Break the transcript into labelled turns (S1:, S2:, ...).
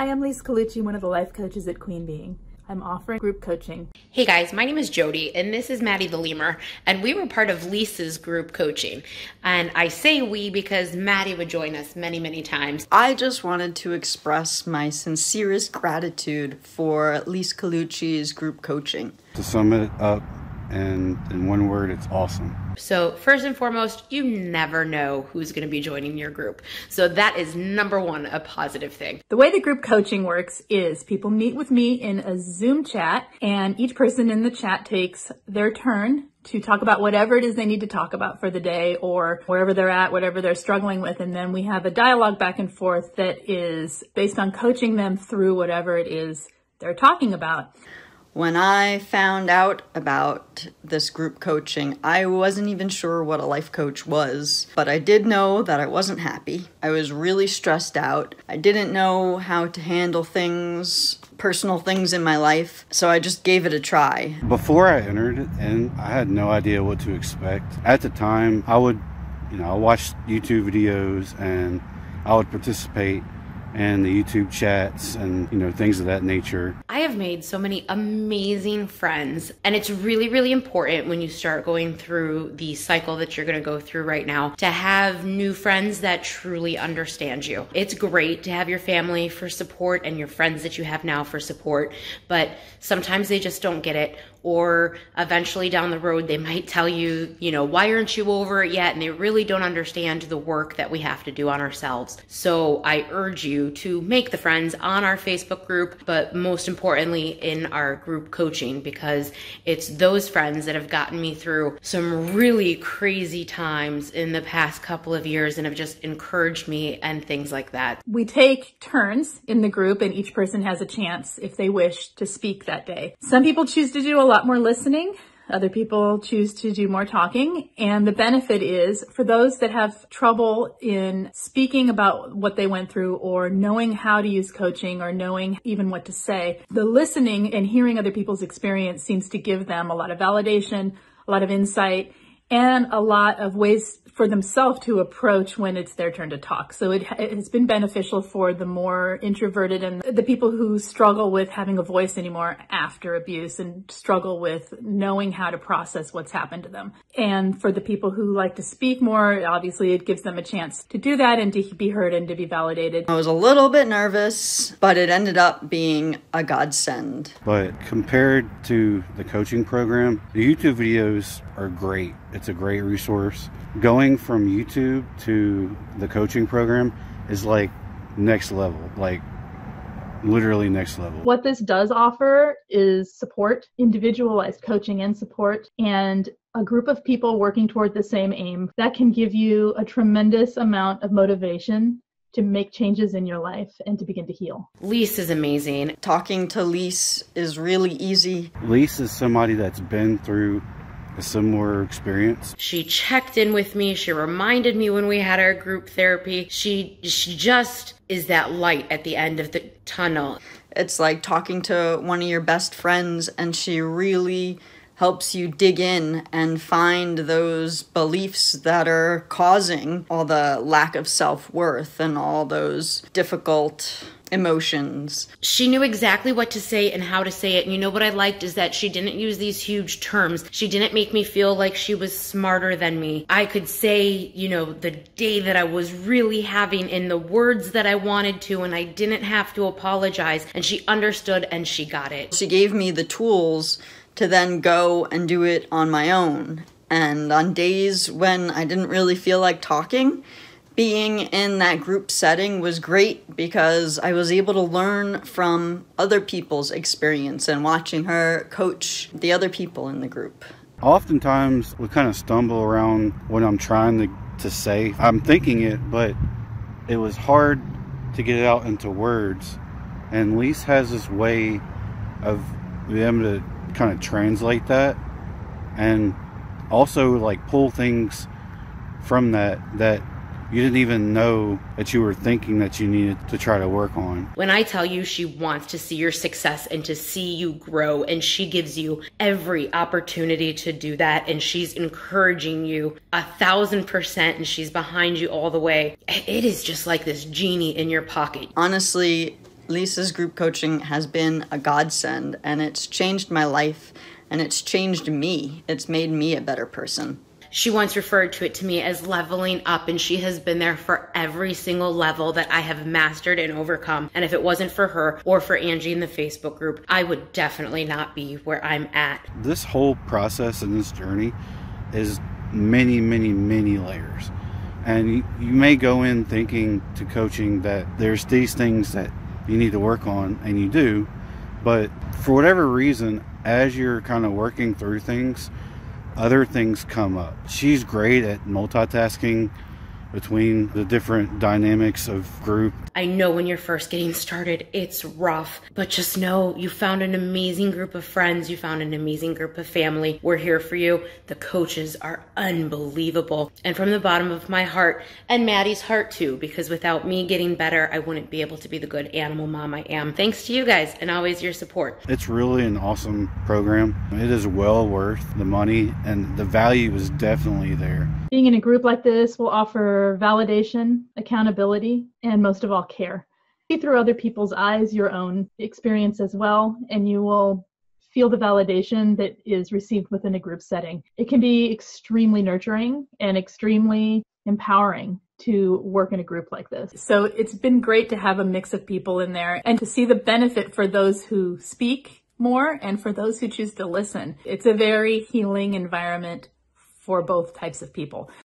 S1: Hi, I'm Lise Colucci, one of the life coaches at QueenBeeing. I'm offering group coaching.
S2: Hey guys, my name is Jody and this is Maddie the Lemur and we were part of Lisa's group coaching. And I say we because Maddie would join us many, many times.
S3: I just wanted to express my sincerest gratitude for Lise Colucci's group coaching.
S4: To sum it up, and in one word, it's awesome.
S2: So, first and foremost, you never know who's going to be joining your group. So, that is number one, a positive thing.
S1: The way the group coaching works is people meet with me in a Zoom chat, and each person in the chat takes their turn to talk about whatever it is they need to talk about for the day or wherever they're at, whatever they're struggling with. And then we have a dialogue back and forth that is based on coaching them through whatever it is they're talking about.
S3: When I found out about this group coaching, I wasn't even sure what a life coach was, but I did know that I wasn't happy. I was really stressed out. I didn't know how to handle things, personal things in my life, so I just gave it a try.
S4: Before I entered and I had no idea what to expect. At the time, I would, you know, I watched YouTube videos and I would participate and the YouTube chats and you know things of that nature.
S2: I have made so many amazing friends and it's really really important when you start going through the cycle that you're going to go through right now to have new friends that truly understand you. It's great to have your family for support and your friends that you have now for support, but sometimes they just don't get it or eventually down the road they might tell you, you know, why aren't you over it yet? And they really don't understand the work that we have to do on ourselves. So I urge you to make the friends on our Facebook group, but most importantly in our group coaching because it's those friends that have gotten me through some really crazy times in the past couple of years and have just encouraged me and things like that.
S1: We take turns in the group and each person has a chance if they wish to speak that day. Some people choose to do a lot more listening. Other people choose to do more talking. And the benefit is for those that have trouble in speaking about what they went through or knowing how to use coaching or knowing even what to say, the listening and hearing other people's experience seems to give them a lot of validation, a lot of insight, and a lot of ways for themselves to approach when it's their turn to talk. So it, it, has been beneficial for the more introverted and the people who struggle with having a voice anymore after abuse and struggle with knowing how to process what's happened to them. And for the people who like to speak more, obviously it gives them a chance to do that and to be heard and to be validated.
S3: I was a little bit nervous, but it ended up being a godsend.
S4: But compared to the coaching program, the YouTube videos are great. It's a great resource. Going from YouTube to the coaching program is like next level, like literally next level.
S1: What this does offer is support, individualized coaching and support, and a group of people working toward the same aim. That can give you a tremendous amount of motivation to make changes in your life and to begin to heal.
S2: Lise is amazing.
S3: Talking to Lise is really easy.
S4: Lise is somebody that's been through a similar experience.
S2: She checked in with me. She reminded me when we had our group therapy. She she just is that light at the end of the tunnel.
S3: It's like talking to one of your best friends and she really helps you dig in and find those beliefs that are causing all the lack of self-worth and all those difficult emotions.
S2: She knew exactly what to say and how to say it. And you know what I liked is that she didn't use these huge terms. She didn't make me feel like she was smarter than me. I could say, you know, the day that I was really having in the words that I wanted to, and I didn't have to apologize. And she understood and she got it.
S3: She gave me the tools to then go and do it on my own. And on days when I didn't really feel like talking, being in that group setting was great because I was able to learn from other people's experience and watching her coach the other people in the group.
S4: Oftentimes, we kind of stumble around what I'm trying to, to say. I'm thinking it, but it was hard to get it out into words. And Lise has this way of being able to kind of translate that and also like pull things from that that you didn't even know that you were thinking that you needed to try to work on.
S2: When I tell you she wants to see your success and to see you grow, and she gives you every opportunity to do that, and she's encouraging you a thousand percent, and she's behind you all the way, it is just like this genie in your pocket.
S3: Honestly, Lisa's group coaching has been a godsend and it's changed my life and it's changed me. It's made me a better person.
S2: She once referred to it to me as leveling up, and she has been there for every single level that I have mastered and overcome. And if it wasn't for her or for Angie in the Facebook group, I would definitely not be where I'm at.
S4: This whole process and this journey is many, many, many layers. And you, you may go in thinking to coaching that there's these things that you need to work on, and you do. But for whatever reason, as you're kind of working through things, other things come up. She's great at multitasking between the different dynamics of group.
S2: I know when you're first getting started, it's rough, but just know you found an amazing group of friends. You found an amazing group of family. We're here for you. The coaches are unbelievable. And from the bottom of my heart and Maddie's heart too, because without me getting better, I wouldn't be able to be the good animal mom I am. Thanks to you guys and always your support.
S4: It's really an awesome program. It is well worth the money and the value is definitely there.
S1: Being in a group like this will offer validation, accountability, and most of all, care. See through other people's eyes your own experience as well, and you will feel the validation that is received within a group setting. It can be extremely nurturing and extremely empowering to work in a group like this. So it's been great to have a mix of people in there and to see the benefit for those who speak more and for those who choose to listen. It's a very healing environment for both types of people.